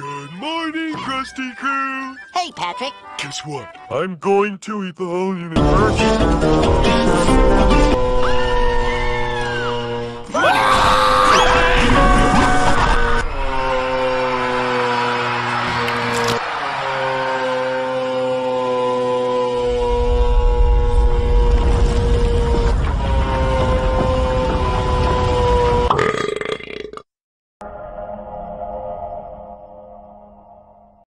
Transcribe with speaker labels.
Speaker 1: Good morning, Krusty Crew.
Speaker 2: Hey, Patrick.
Speaker 1: Guess what? I'm going to eat the whole universe.